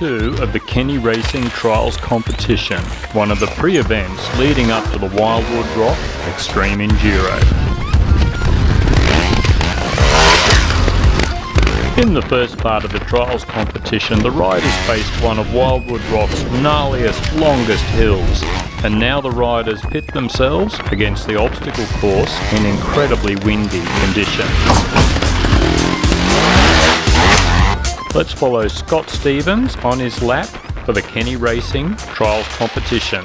two of the Kenny Racing Trials competition, one of the pre-events leading up to the Wildwood Rock Extreme Enduro. In the first part of the trials competition, the riders faced one of Wildwood Rock's gnarliest, longest hills, and now the riders pit themselves against the obstacle course in incredibly windy conditions. Let's follow Scott Stevens on his lap for the Kenny Racing Trials competition.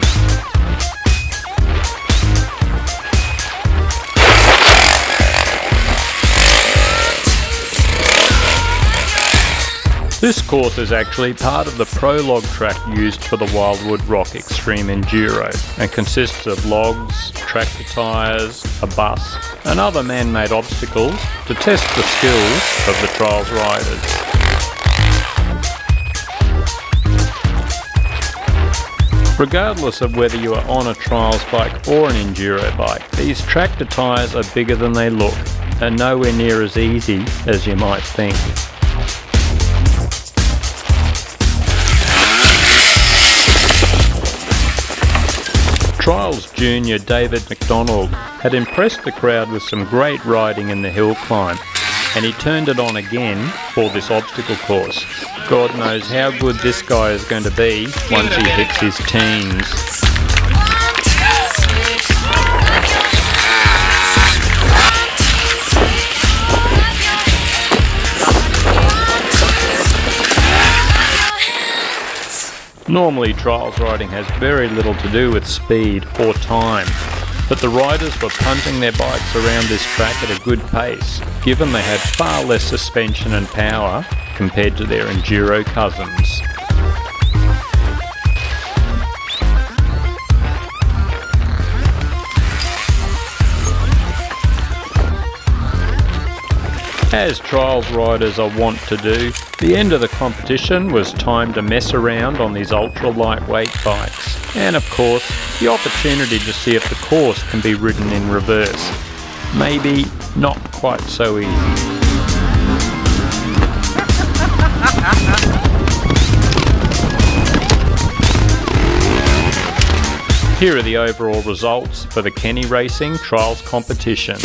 This course is actually part of the prologue track used for the Wildwood Rock Extreme Enduro and consists of logs, tractor tyres, a bus and other man-made obstacles to test the skills of the trials riders. Regardless of whether you are on a trials bike or an enduro bike, these tractor tyres are bigger than they look and nowhere near as easy as you might think. Trials junior David McDonald had impressed the crowd with some great riding in the hill climb, and he turned it on again for this obstacle course. God knows how good this guy is going to be once he hits his teens. Normally trials riding has very little to do with speed or time, but the riders were punting their bikes around this track at a good pace, given they had far less suspension and power compared to their enduro cousins. As trials riders are wont to do, the end of the competition was time to mess around on these ultra lightweight bikes, and of course, the opportunity to see if the course can be ridden in reverse. Maybe not quite so easy. Here are the overall results for the Kenny Racing Trials competition.